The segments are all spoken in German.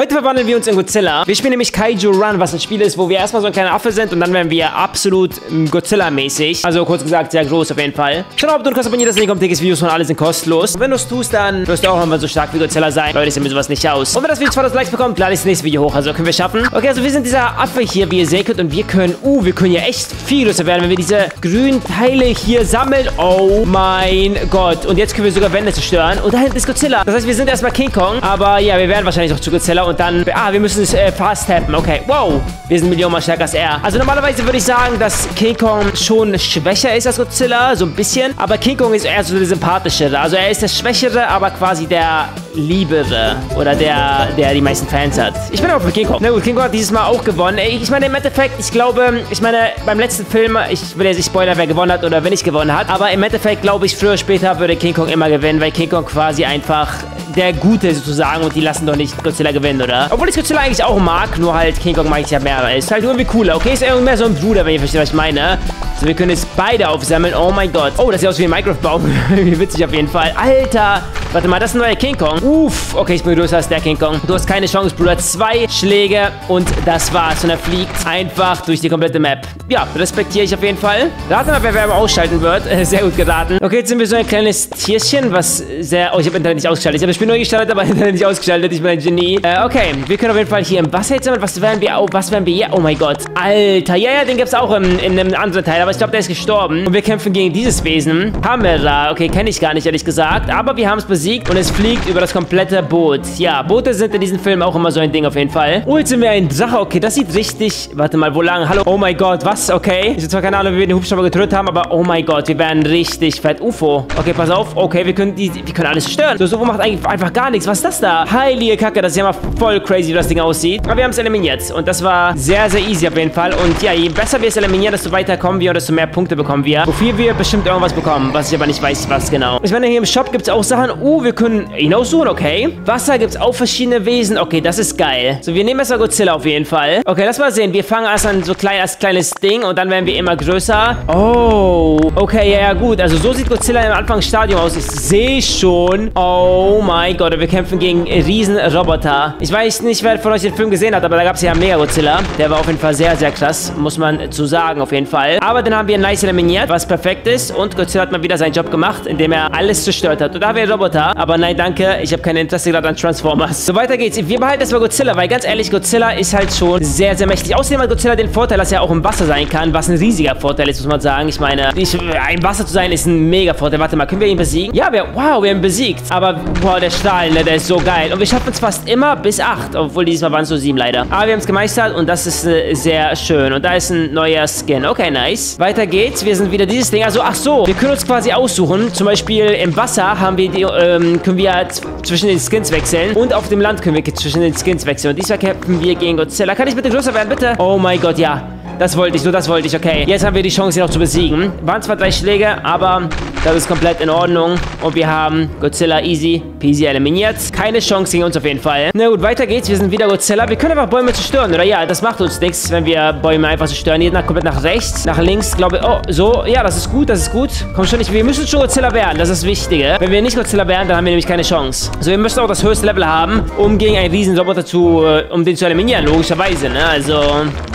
Heute verwandeln wir uns in Godzilla. Wir spielen nämlich Kaiju Run, was ein Spiel ist, wo wir erstmal so ein kleiner Affe sind und dann werden wir absolut ähm, Godzilla-mäßig. Also kurz gesagt, sehr groß auf jeden Fall. Schau mal, ob du kannst abonnieren, das Link kommt, dickes Videos von alle sind kostenlos. Und wenn du es tust, dann wirst du auch irgendwann so stark wie Godzilla sein. Leute, sieht mir sowas nicht aus. Und wenn das Video 200 Likes bekommt, lade ich das nächste Video hoch. Also können wir schaffen. Okay, also wir sind dieser Affe hier, wie ihr sehen könnt. Und wir können, uh, wir können ja echt viel größer werden, wenn wir diese grünen Teile hier sammeln. Oh mein Gott. Und jetzt können wir sogar Wände zerstören. Und da hinten ist Godzilla. Das heißt, wir sind erstmal King Kong. Aber ja, wir werden wahrscheinlich auch zu Godzilla. Und dann, ah, wir müssen es äh, fast tappen. Okay, wow. Wir sind Millionenmal stärker als er. Also normalerweise würde ich sagen, dass King Kong schon schwächer ist als Godzilla. So ein bisschen. Aber King Kong ist eher so der sympathischere. Also er ist der Schwächere, aber quasi der liebere. Oder der, der die meisten Fans hat. Ich bin aber für King Kong. Na gut, King Kong hat dieses Mal auch gewonnen. Ich meine, im Endeffekt, ich glaube, ich meine, beim letzten Film, ich will jetzt nicht spoilern, wer gewonnen hat oder wer nicht gewonnen hat. Aber im Endeffekt, glaube ich, früher oder später würde King Kong immer gewinnen, weil King Kong quasi einfach der Gute sozusagen und die lassen doch nicht Godzilla gewinnen, oder? Obwohl ich Godzilla eigentlich auch mag, nur halt King Kong mag ich ja mehr. Ist halt irgendwie cooler, okay? Ist irgendwie mehr so ein Bruder, wenn ihr versteht, was ich meine. So, wir können jetzt beide aufsammeln. Oh mein Gott. Oh, das sieht aus wie ein Minecraft-Baum. wie witzig auf jeden Fall. Alter. Warte mal, das ist ein neuer King Kong. Uff. Okay, ich bin größer als der King Kong. Du hast keine Chance, Bruder. Zwei Schläge und das war's. Und er fliegt einfach durch die komplette Map. Ja, respektiere ich auf jeden Fall. Rate mal, wer Wärme ausschalten wird. Sehr gut geraten. Okay, jetzt sind wir so ein kleines Tierchen, was sehr... Oh, ich habe Internet nicht ausgeschaltet. Ich habe das Spiel neu gestartet, aber Internet nicht ausgeschaltet. Ich bin ein Genie. Äh, okay, wir können auf jeden Fall hier im Wasser jetzt sammeln. Was werden wir... Oh, was werden wir hier? Oh mein Gott. Alter. Ja, ja, den gibt's auch in, in einem anderen Teil. Aber ich glaube, der ist gestorben. Und wir kämpfen gegen dieses Wesen. Hamera. Okay, kenne ich gar nicht, ehrlich gesagt. Aber wir haben es besiegt und es fliegt über das komplette Boot. Ja, Boote sind in diesem Film auch immer so ein Ding auf jeden Fall. Oh, jetzt ein Drache. Okay, das sieht richtig... Warte mal, wo lang? Hallo? Oh mein Gott, was? Okay. Ich habe zwar keine Ahnung, wie wir den Hubschrauber getötet haben, aber oh mein Gott, wir werden richtig fett. UFO. Okay, pass auf. Okay, wir können die... Wir können alles zerstören. So, das UFO macht eigentlich einfach gar nichts. Was ist das da? Heilige Kacke, das ist ja mal voll crazy, wie das Ding aussieht. Aber wir haben es eliminiert. Und das war sehr, sehr easy auf jeden Fall. Und ja, je besser wir es eliminieren, desto weiter kommen wir und desto mehr Punkte bekommen wir. Wofür wir bestimmt irgendwas bekommen, was ich aber nicht weiß, was genau. Ich meine, hier im Shop gibt es auch Sachen. Oh, wir können ihn aussuchen, okay. Wasser gibt es auch verschiedene Wesen. Okay, das ist geil. So, wir nehmen erstmal Godzilla auf jeden Fall. Okay, lass mal sehen. Wir fangen erst an so klein als kleines Ding und dann werden wir immer größer. Oh, okay, ja, ja, gut. Also so sieht Godzilla im Anfangsstadium aus. Ich sehe schon. Oh mein Gott, wir kämpfen gegen Riesenroboter. Ich weiß nicht, wer von euch den Film gesehen hat, aber da gab es ja Mega Godzilla. Der war auf jeden Fall sehr, sehr krass. Muss man zu sagen, auf jeden Fall. Aber dann haben wir nice eliminiert, was perfekt ist. Und Godzilla hat mal wieder seinen Job gemacht, indem er alles zerstört hat. Und da haben wir Roboter. Aber nein, danke. Ich habe kein Interesse gerade an Transformers. So, weiter geht's. Wir behalten erstmal Godzilla, weil ganz ehrlich, Godzilla ist halt schon sehr, sehr mächtig. Außerdem hat Godzilla den Vorteil, dass er auch im Wasser sein kann, was ein riesiger Vorteil ist, muss man sagen. Ich meine, ich, im Wasser zu sein ist ein mega Vorteil. Warte mal, können wir ihn besiegen? Ja, wir, wow, wir haben ihn besiegt. Aber, boah, der Stahl, ne, der ist so geil. Und wir schaffen es fast immer bis 8, obwohl dieses Mal waren es so 7 leider. Aber wir haben es gemeistert und das ist äh, sehr schön. Und da ist ein neuer Skin. Okay, nice. Weiter geht's. Wir sind wieder dieses Ding. Also, ach so, wir können uns quasi aussuchen. Zum Beispiel im Wasser haben wir die, ähm, können wir zwischen den Skins wechseln. Und auf dem Land können wir zwischen den Skins wechseln. Und diesmal kämpfen wir gegen Godzilla. Kann ich bitte größer werden, bitte? Oh mein Gott, ja. Das wollte ich, nur das wollte ich, okay. Jetzt haben wir die Chance, ihn auch zu besiegen. Waren zwar drei Schläge, aber das ist komplett in Ordnung. Und wir haben Godzilla easy peasy eliminiert. Keine Chance gegen uns auf jeden Fall. Na gut, weiter geht's. Wir sind wieder Godzilla. Wir können einfach Bäume zerstören, oder? Ja, das macht uns nichts, wenn wir Bäume einfach zerstören. Hier nach, komplett nach rechts, nach links, glaube ich. Oh, so. Ja, das ist gut, das ist gut. Komm schon nicht. Wir müssen schon Godzilla werden, das ist das Wichtige. Wenn wir nicht Godzilla werden, dann haben wir nämlich keine Chance. So, wir müssen auch das höchste Level haben, um gegen einen Riesenroboter zu, äh, um den zu eliminieren, logischerweise, ne? Also,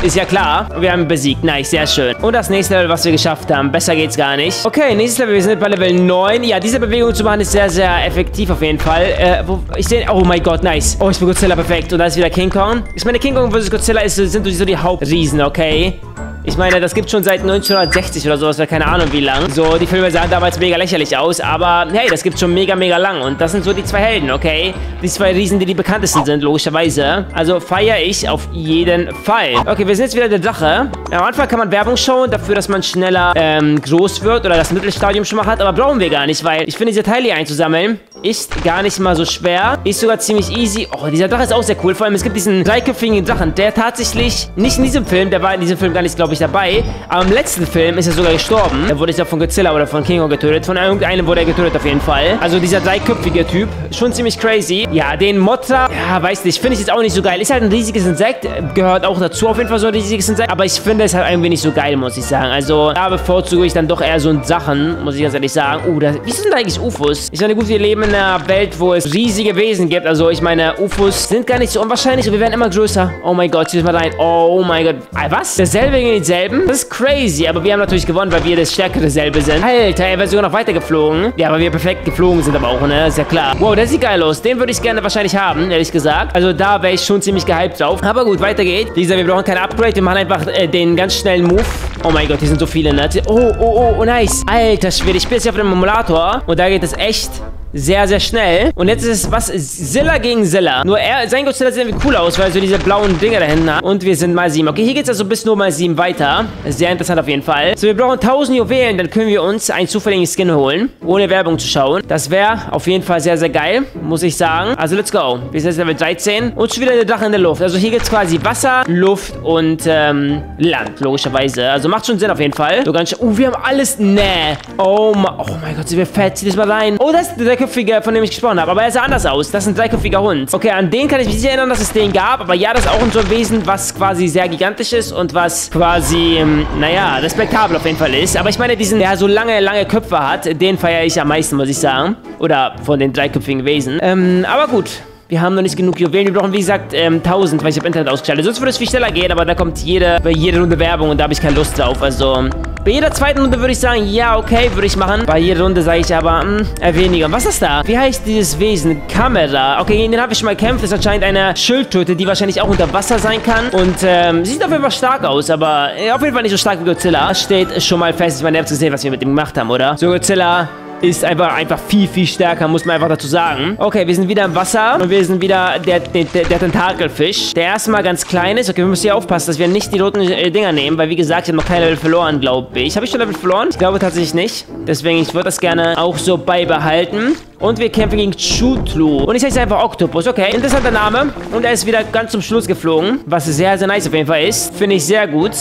ist ja klar. Wir haben besiegt. Nice, sehr schön. Und das nächste Level, was wir geschafft haben. Besser geht's gar nicht. Okay, nächstes Level. Wir sind bei Level 9. Ja, diese Bewegung zu machen ist sehr, sehr effektiv auf jeden Fall. Äh, wo, ich sehe... Oh mein Gott, nice. Oh, ich bin Godzilla, perfekt. Und da ist wieder King Kong. Ich meine, King Kong vs. Godzilla ist, sind so die Hauptriesen, okay? Ich meine, das gibt schon seit 1960 oder sowas, keine Ahnung wie lang. So, die Filme sahen damals mega lächerlich aus, aber hey, das gibt schon mega, mega lang. Und das sind so die zwei Helden, okay? Die zwei Riesen, die die bekanntesten sind, logischerweise. Also feiere ich auf jeden Fall. Okay, wir sind jetzt wieder der Drache. Am Anfang kann man Werbung schauen dafür, dass man schneller ähm, groß wird oder das Mittelstadium schon mal hat, aber brauchen wir gar nicht, weil ich finde, diese Teile hier einzusammeln ist gar nicht mal so schwer. Ist sogar ziemlich easy. Oh, dieser Drache ist auch sehr cool. Vor allem, es gibt diesen dreiköpfigen Drachen, der tatsächlich nicht in diesem Film, der war in diesem Film gar nicht, glaube ich, ich, dabei. Aber im letzten Film ist er sogar gestorben. Er wurde ja von Godzilla oder von King Kong getötet. Von irgendeinem wurde er getötet auf jeden Fall. Also dieser dreiköpfige Typ. Schon ziemlich crazy. Ja, den Motra, ja, weiß nicht, finde ich jetzt auch nicht so geil. Ist halt ein riesiges Insekt. Gehört auch dazu auf jeden Fall so ein riesiges Insekt. Aber ich finde es halt irgendwie nicht so geil, muss ich sagen. Also da bevorzuge ich dann doch eher so Sachen, muss ich ganz ehrlich sagen. Oh, da, wie sind eigentlich UFOs? Ich meine, gut, wir leben in einer Welt, wo es riesige Wesen gibt. Also ich meine, UFOs sind gar nicht so unwahrscheinlich wir werden immer größer. Oh mein Gott, zieh das mal rein. Oh mein Gott. Ah, was? Gegen denselben? Das ist crazy, aber wir haben natürlich gewonnen, weil wir das stärkere selbe sind. Alter, er wäre sogar noch weiter geflogen. Ja, weil wir perfekt geflogen sind aber auch, ne? Ist ja klar. Wow, der sieht geil aus. Den würde ich gerne wahrscheinlich haben, ehrlich gesagt. Also da wäre ich schon ziemlich gehypt drauf. Aber gut, weiter geht's. Wie gesagt, wir brauchen kein Upgrade. Wir machen einfach äh, den ganz schnellen Move. Oh mein Gott, hier sind so viele, ne? Oh, oh, oh, oh, nice. Alter Schwede, ich spiele jetzt hier auf dem Emulator. Und da geht es echt sehr, sehr schnell. Und jetzt ist es was? Zilla gegen Zilla. Nur er, sein Godzilla sieht irgendwie cool aus, weil er so diese blauen Dinger da hinten hat. Und wir sind mal 7. Okay, hier geht es also bis nur mal 7 weiter. Sehr interessant auf jeden Fall. So, wir brauchen 1000 Juwelen. Dann können wir uns einen zufälligen Skin holen. Ohne Werbung zu schauen. Das wäre auf jeden Fall sehr, sehr geil. Muss ich sagen. Also, let's go. Wir sind jetzt Level 13. Und schon wieder der Dach in der Luft. Also, hier gibt es quasi Wasser, Luft und ähm, Land. Logischerweise. Also, macht schon Sinn auf jeden Fall. So ganz schön. Oh, wir haben alles. Nee. Oh, oh mein Gott, sind wir fett. Zieh das mal rein. Oh, das ist der dreiköpfige, von dem ich gesprochen habe. Aber er sah anders aus. Das ist ein dreiköpfiger Hund. Okay, an den kann ich mich nicht erinnern, dass es den gab. Aber ja, das ist auch ein so ein Wesen, was quasi sehr gigantisch ist und was quasi, ähm, naja, respektabel auf jeden Fall ist. Aber ich meine, diesen, der so lange, lange Köpfe hat, den feiere ich am meisten, muss ich sagen. Oder von den dreiköpfigen Wesen. Ähm, aber gut. Wir haben noch nicht genug Juwelen. Wir brauchen, wie gesagt, ähm, 1000, weil ich habe Internet ausgeschaltet. Sonst würde es viel schneller gehen, aber da kommt jede, bei Runde Werbung und da habe ich keine Lust drauf. Also, bei jeder zweiten Runde würde ich sagen, ja, okay, würde ich machen. Bei jeder Runde sage ich aber, mh, eher weniger. Was ist da? Wie heißt dieses Wesen? Kamera. Okay, gegen den habe ich schon mal gekämpft. Das ist anscheinend eine Schildtöte, die wahrscheinlich auch unter Wasser sein kann. Und, ähm, sieht auf jeden Fall stark aus, aber äh, auf jeden Fall nicht so stark wie Godzilla. Das steht schon mal fest. Ich meine, ihr habt gesehen, was wir mit ihm gemacht haben, oder? So, Godzilla ist einfach, einfach viel, viel stärker, muss man einfach dazu sagen. Okay, wir sind wieder im Wasser und wir sind wieder der, der, der Tentakelfisch, der erstmal ganz klein ist. Okay, wir müssen hier aufpassen, dass wir nicht die roten äh, Dinger nehmen, weil wie gesagt, ich habe noch kein Level verloren, glaube ich. Habe ich schon Level verloren? Ich glaube tatsächlich nicht. Deswegen, ich würde das gerne auch so beibehalten. Und wir kämpfen gegen Chutlu. Und ich heiße einfach Octopus. Okay, interessanter Name. Und er ist wieder ganz zum Schluss geflogen. Was sehr, sehr nice auf jeden Fall ist. Finde ich sehr gut.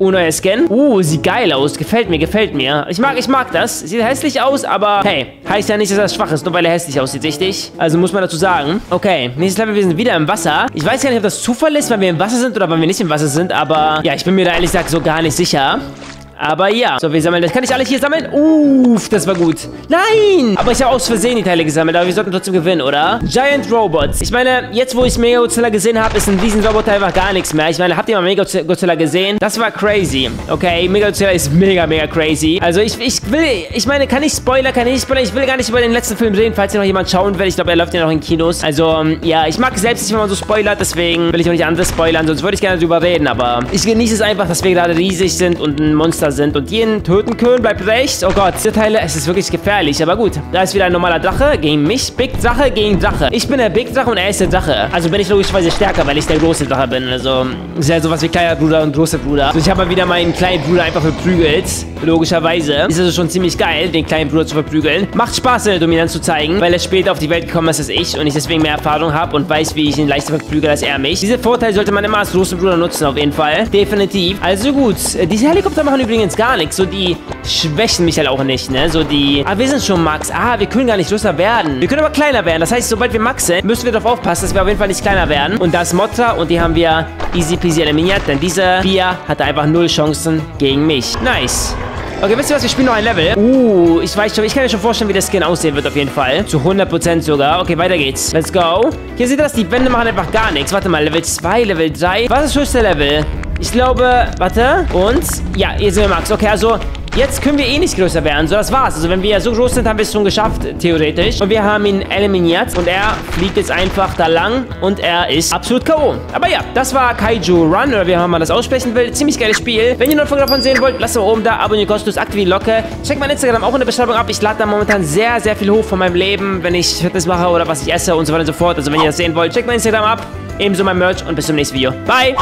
Oh, neuer Scan. Uh, sieht geil aus. Gefällt mir, gefällt mir. Ich mag, ich mag das. Sieht hässlich aus, aber hey, heißt ja nicht, dass er schwach ist, nur weil er hässlich aussieht, richtig? Also muss man dazu sagen. Okay, nächstes Level, wir sind wieder im Wasser. Ich weiß gar nicht, ob das Zufall ist, weil wir im Wasser sind oder weil wir nicht im Wasser sind, aber ja, ich bin mir da ehrlich gesagt so gar nicht sicher. Aber ja. So, wir sammeln das. Kann ich alles hier sammeln? Uff, das war gut. Nein! Aber ich habe aus Versehen die Teile gesammelt. Aber wir sollten trotzdem gewinnen, oder? Giant Robots. Ich meine, jetzt wo ich Mega Godzilla gesehen habe, ist ein Riesenroboter einfach gar nichts mehr. Ich meine, habt ihr mal Mega Godzilla gesehen? Das war crazy. Okay, Mega Godzilla ist mega, mega crazy. Also ich, ich will, ich meine, kann ich Spoiler, kann ich nicht spoilern? Ich will gar nicht über den letzten Film reden, falls ihr noch jemand schauen will. Ich glaube, er läuft ja noch in Kinos. Also, ähm, ja, ich mag selbst nicht, wenn man so spoilert. Deswegen will ich auch nicht anderes spoilern. Sonst würde ich gerne drüber reden. Aber ich genieße es einfach, dass wir gerade riesig sind und ein Monster sind und jeden töten können. Bleibt rechts. Oh Gott, diese Teile, es ist wirklich gefährlich. Aber gut, da ist wieder ein normaler Drache gegen mich. Big Drache gegen Drache. Ich bin der Big Drache und er ist der Drache. Also bin ich logischerweise stärker, weil ich der große Drache bin. Also ist ja sowas wie kleiner Bruder und großer Bruder. Also ich habe mal wieder meinen kleinen Bruder einfach verprügelt. Logischerweise. Ist also schon ziemlich geil, den kleinen Bruder zu verprügeln. Macht Spaß, seine Dominanz zu zeigen, weil er später auf die Welt gekommen ist als ich und ich deswegen mehr Erfahrung habe und weiß, wie ich ihn leichter verprügel als er mich. Diese Vorteile sollte man immer als großen Bruder nutzen, auf jeden Fall. Definitiv. Also gut, diese Helikopter machen übrigens gar nichts. So, die schwächen mich halt auch nicht, ne? So die... Ah, wir sind schon Max. Ah, wir können gar nicht größer werden. Wir können aber kleiner werden. Das heißt, sobald wir Max sind, müssen wir darauf aufpassen, dass wir auf jeden Fall nicht kleiner werden. Und das ist Motta und die haben wir easy peasy eliminiert, denn diese Bia hatte einfach null Chancen gegen mich. Nice. Okay, wisst ihr was? Wir spielen noch ein Level. Uh, ich weiß schon, ich kann mir schon vorstellen, wie der Skin aussehen wird auf jeden Fall. Zu 100% sogar. Okay, weiter geht's. Let's go. Hier seht ihr das, die Wände machen einfach gar nichts. Warte mal, Level 2, Level 3. Was ist das höchste Level? Ich glaube, warte. Und, ja, hier sind wir Max. Okay, also, Jetzt können wir eh nicht größer werden. So, das war's. Also wenn wir so groß sind, haben wir es schon geschafft, theoretisch. Und wir haben ihn eliminiert. Und er fliegt jetzt einfach da lang. Und er ist absolut K.O. Aber ja, das war Kaiju Run. Oder wie man das aussprechen will. Ziemlich geiles Spiel. Wenn ihr noch Folge davon sehen wollt, lasst mal oben da. Abonniert kostenlos, aktiviert die Glocke. Checkt mein Instagram auch in der Beschreibung ab. Ich lade da momentan sehr, sehr viel hoch von meinem Leben, wenn ich Fitness mache oder was ich esse und so weiter und so fort. Also wenn ihr das sehen wollt, checkt mein Instagram ab. Ebenso mein Merch und bis zum nächsten Video. Bye!